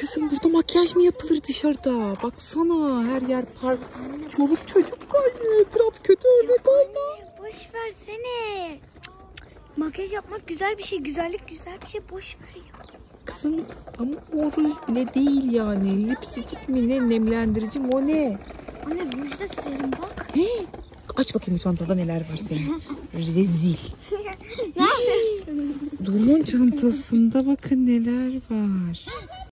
Kızım burada makyaj mı yapılır dışarıda? Baksana her yer park. Çoluk çocuk kaynıyor. Etraf kötü örnek oldu. Boş versene. Makyaj yapmak güzel bir şey. Güzellik güzel bir şey. Boş ver ya. Kızım ama o ruj bile değil yani. Lipstik mi ne nemlendirici mi o ne? Anne ruj da sürelim bak. Hii, Aç bakayım çantada neler var senin. Rezil. ne yapıyorsun? Duru'nun çantasında bakın neler var.